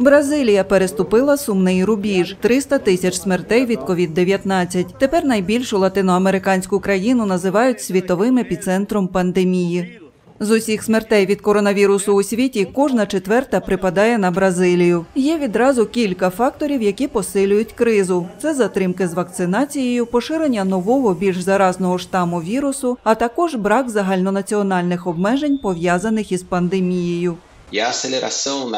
Бразилія переступила сумний рубіж 300 тисяч смертей від COVID-19. Тепер найбільшу латиноамериканську країну називають світовим епіцентром пандемії. З усіх смертей від коронавірусу у світі кожна четверта припадає на Бразилію. Є відразу кілька факторів, які посилюють кризу: це затримки з вакцинацією, поширення нового більш заразного штаму вірусу, а також брак загальнонаціональних обмежень пов'язаних із пандемією.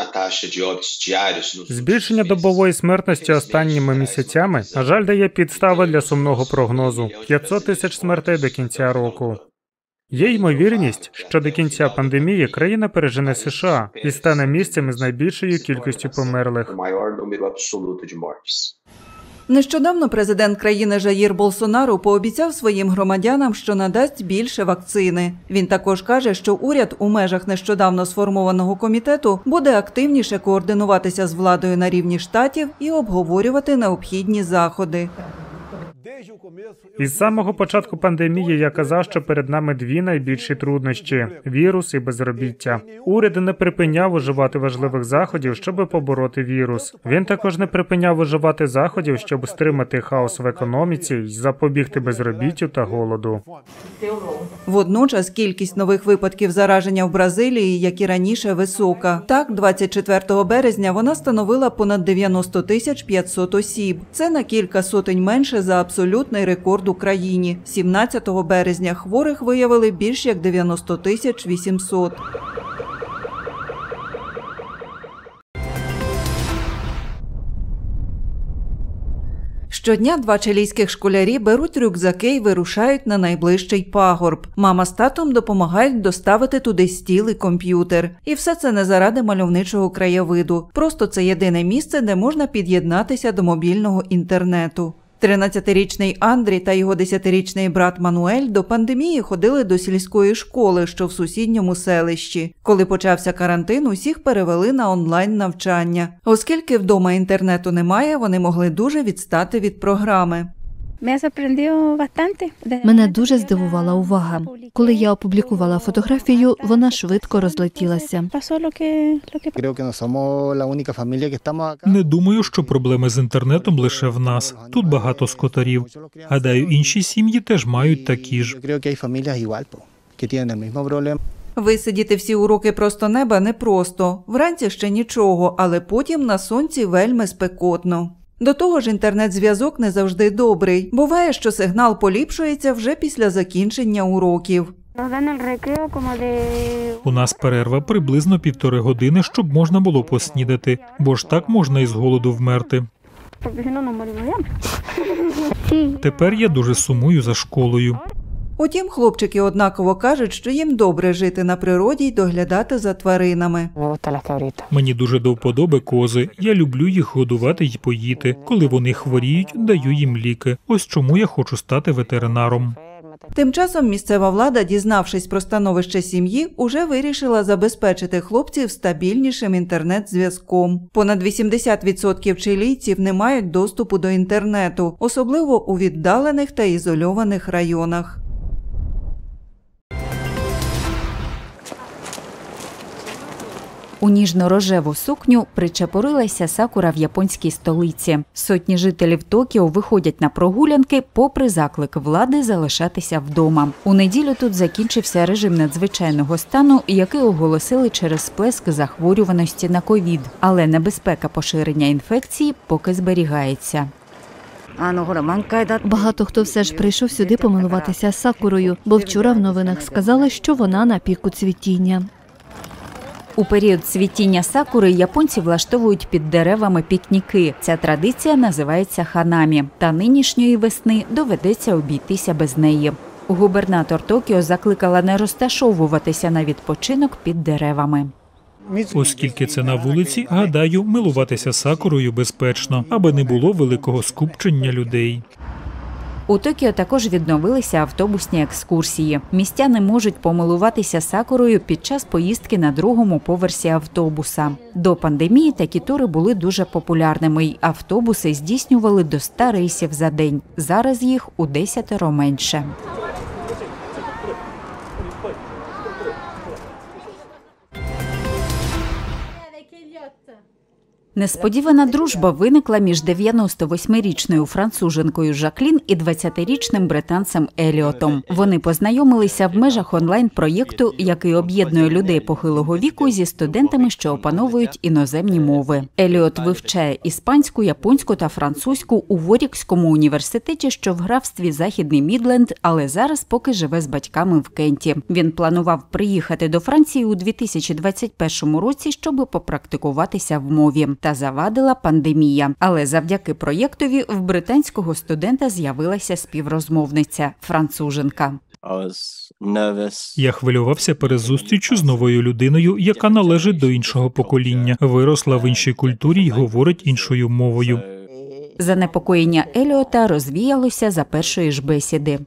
Taxa de óbitos diários nos Збільшення добової смертності останніми місяцями, на жаль, дає підстави для сумного прогнозу. 500 тисяч смертей до кінця року. Є ймовірність, що до кінця пандемії країна пережене США і стане місцем із найбільшою кількістю померлих. Нещодавно президент країни Жаїр Болсонару пообіцяв своїм громадянам, що надасть більше вакцини. Він також каже, що уряд у межах нещодавно сформованого комітету буде активніше координуватися з владою на рівні штатів і обговорювати необхідні заходи. Із самого початку пандемії я казав, що перед нами дві найбільші труднощі вірус і безробіття. Уряд не припиняв уживати важливих заходів, щоб побороти вірус. Він також не припиняв уживати заходів, щоб стримати хаос в економіці і запобігти безробіттю та голоду. Водночас кількість нових випадків зараження в Бразилії, як і раніше, висока. Так, 24 березня вона становила понад 90 тисяч 500 осіб. Це на кілька сотень менше за абсолютний рекорд у країні. 17 березня хворих виявили більш як 90 тисяч 800. Щодня два чилійських школярі беруть рюкзаки і вирушають на найближчий пагорб. Мама з татом допомагають доставити туди стіл і комп'ютер. І все це не заради мальовничого краєвиду. Просто це єдине місце, де можна під'єднатися до мобільного інтернету. 13-річний Андрій та його 10-річний брат Мануель до пандемії ходили до сільської школи, що в сусідньому селищі. Коли почався карантин, усіх перевели на онлайн навчання. Оскільки вдома інтернету немає, вони могли дуже відстати від програми. Мене дуже здивувала увага. Коли я опублікувала фотографію, вона швидко розлетілася. Не думаю, що проблеми з інтернетом лише в нас. Тут багато скотарів. Гадаю, інші сім'ї теж мають такі ж. Висидіти всі уроки просто неба непросто. Вранці ще нічого, але потім на сонці вельми спекотно. До того ж, інтернет-зв'язок не завжди добрий. Буває, що сигнал поліпшується вже після закінчення уроків. У нас перерва приблизно півтори години, щоб можна було поснідати, бо ж так можна і з голоду вмерти. Тепер я дуже сумую за школою. Утім, хлопчики однаково кажуть, що їм добре жити на природі й доглядати за тваринами. Мені дуже до вподоби кози. Я люблю їх годувати й поїти. Коли вони хворіють, даю їм ліки. Ось чому я хочу стати ветеринаром. Тим часом місцева влада, дізнавшись про становище сім'ї, уже вирішила забезпечити хлопців стабільнішим інтернет-зв'язком. Понад 80% чилійців не мають доступу до інтернету, особливо у віддалених та ізольованих районах. У ніжно-рожеву сукню причепурилася сакура в японській столиці. Сотні жителів Токіо виходять на прогулянки, попри заклик влади залишатися вдома. У неділю тут закінчився режим надзвичайного стану, який оголосили через сплеск захворюваності на ковід. Але небезпека поширення інфекції поки зберігається. Багато хто все ж прийшов сюди помилуватися сакурою, бо вчора в новинах сказали, що вона на піку цвітіння. У період цвітіння сакури японці влаштовують під деревами пікніки. Ця традиція називається ханамі. Та нинішньої весни доведеться обійтися без неї. Губернатор Токіо закликала не розташовуватися на відпочинок під деревами. Оскільки це на вулиці, гадаю, милуватися сакурою безпечно, аби не було великого скупчення людей. У Токіо також відновилися автобусні екскурсії. Містяни можуть помилуватися сакурою під час поїздки на другому поверсі автобуса. До пандемії такі тури були дуже популярними, й автобуси здійснювали до 100 рейсів за день. Зараз їх у десятеро менше. Несподівана дружба виникла між 98-річною француженкою Жаклін і 20-річним британцем Еліотом. Вони познайомилися в межах онлайн-проєкту, який об'єднує людей похилого віку зі студентами, що опановують іноземні мови. Еліот вивчає іспанську, японську та французьку у Ворікському університеті, що в графстві Західний Мідленд, але зараз поки живе з батьками в Кенті. Він планував приїхати до Франції у 2021 році, щоб попрактикуватися в мові. Та завадила пандемія. Але завдяки проєктові в британського студента з'явилася співрозмовниця француженка. Я хвилювався перед зустрічю з новою людиною, яка належить до іншого покоління, виросла в іншій культурі й говорить іншою мовою. Занепокоєння Еліота розвіялося за першої ж бесіди.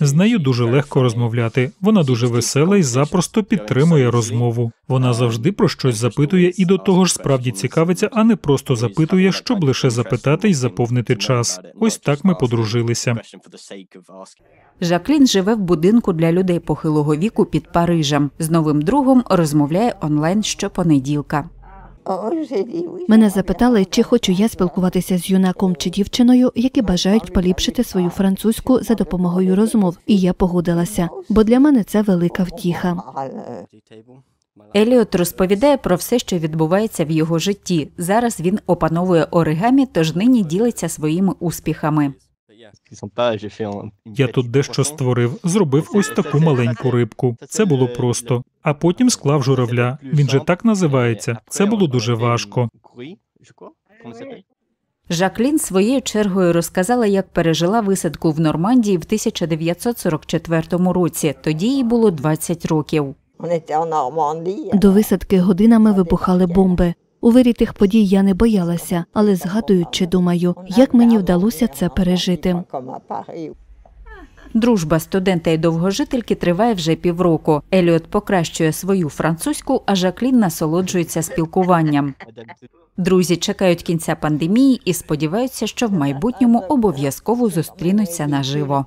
З нею дуже легко розмовляти. Вона дуже весела і запросто підтримує розмову. Вона завжди про щось запитує і до того ж справді цікавиться, а не просто запитує, щоб лише запитати й заповнити час. Ось так ми подружилися. Жаклін живе в будинку для людей похилого віку під Парижем. З новим другом розмовляє онлайн щопонеділка. Мене запитали, чи хочу я спілкуватися з юнаком чи дівчиною, які бажають поліпшити свою французьку за допомогою розмов, і я погодилася, бо для мене це велика втіха. Еліот розповідає про все, що відбувається в його житті. Зараз він опановує оригамі, тож нині ділиться своїми успіхами. Я тут дещо створив, зробив ось таку маленьку рибку. Це було просто. А потім склав журавля. Він же так називається. Це було дуже важко. Жаклін своєю чергою розказала, як пережила висадку в Нормандії в 1944 році. Тоді їй було 20 років. До висадки годинами вибухали бомби. У вирі тих подій я не боялася, але згадуючи, думаю, як мені вдалося це пережити. Дружба студента і довгожительки триває вже півроку. Еліот покращує свою французьку, а Жаклін насолоджується спілкуванням. Друзі чекають кінця пандемії і сподіваються, що в майбутньому обов'язково зустрінуться наживо.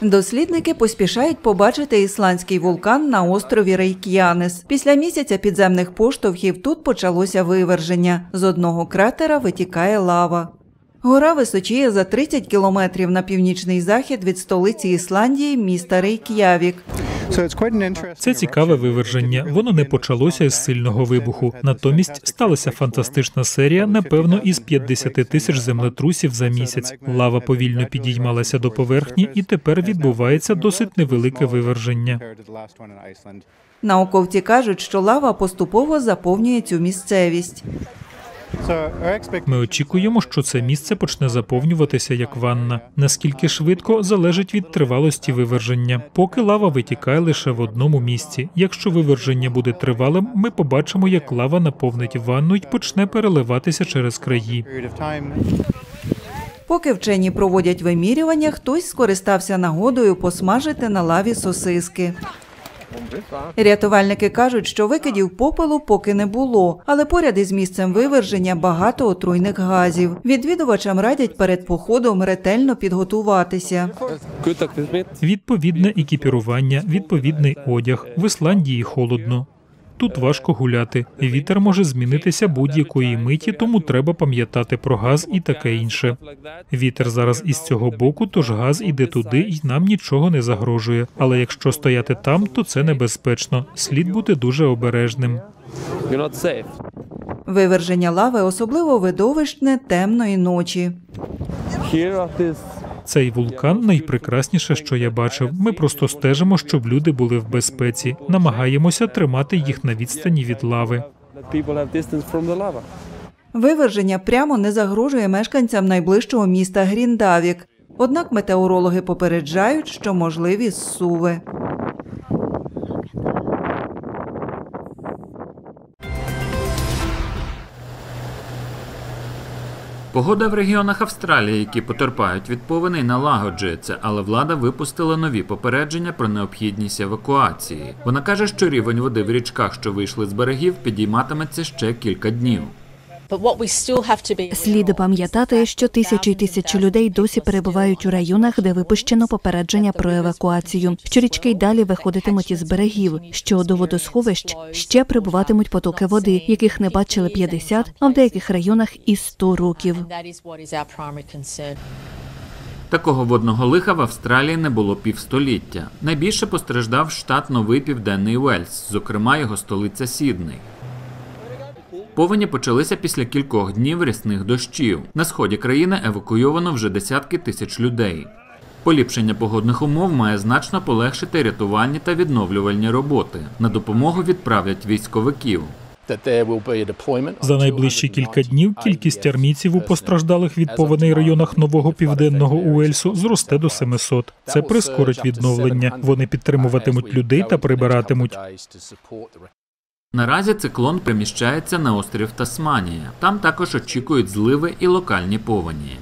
Дослідники поспішають побачити ісландський вулкан на острові Рейк'янес. Після місяця підземних поштовхів тут почалося виверження. З одного кратера витікає лава. Гора височіє за 30 кілометрів на північний захід від столиці Ісландії, міста Рейк'явік. Це цікаве виверження. Воно не почалося із сильного вибуху. Натомість сталася фантастична серія, напевно, із 50 тисяч землетрусів за місяць. Лава повільно підіймалася до поверхні, і тепер відбувається досить невелике виверження. Науковці кажуть, що лава поступово заповнює цю місцевість. Ми очікуємо, що це місце почне заповнюватися як ванна. Наскільки швидко залежить від тривалості виверження. Поки лава витікає лише в одному місці. Якщо виверження буде тривалим, ми побачимо, як лава наповнить ванну і почне переливатися через краї. Поки вчені проводять вимірювання, хтось скористався нагодою посмажити на лаві сосиски. Рятувальники кажуть, що викидів попелу поки не було, але поряд із місцем виверження багато отруйних газів. Відвідувачам радять перед походом ретельно підготуватися. Відповідне екіпірування, відповідний одяг. В Ісландії холодно. Тут важко гуляти. Вітер може змінитися будь-якої миті, тому треба пам'ятати про газ і таке інше. Вітер зараз із цього боку, тож газ іде туди, і нам нічого не загрожує. Але якщо стояти там, то це небезпечно. Слід бути дуже обережним. Виверження лави особливо видовищне темної ночі. Цей вулкан найпрекрасніше, що я бачив. Ми просто стежимо, щоб люди були в безпеці. Намагаємося тримати їх на відстані від лави. Виверження прямо не загрожує мешканцям найближчого міста Гріндавік. Однак метеорологи попереджають, що можливі зсуви. Погода в регіонах Австралії, які потерпають від повеней, налагоджується, але влада випустила нові попередження про необхідність евакуації. Вона каже, що рівень води в річках, що вийшли з берегів, підійматиметься ще кілька днів. Слід пам'ятати, що тисячі й тисячі людей досі перебувають у районах, де випущено попередження про евакуацію. Що річки й далі виходитимуть із берегів. Що до водосховищ ще прибуватимуть потоки води, яких не бачили 50, а в деяких районах і 100 років. Такого водного лиха в Австралії не було півстоліття. Найбільше постраждав штат Новий Південний Уельс, зокрема його столиця Сідней. Повені почалися після кількох днів рясних дощів. На сході країни евакуйовано вже десятки тисяч людей. Поліпшення погодних умов має значно полегшити рятувальні та відновлювальні роботи. На допомогу відправлять військовиків. За найближчі кілька днів кількість армійців у постраждалих від повеней районах нового південного Уельсу зросте до 700. Це прискорить відновлення. Вони підтримуватимуть людей та прибиратимуть. Наразі циклон приміщається на острів Тасманія. Там також очікують зливи і локальні повені.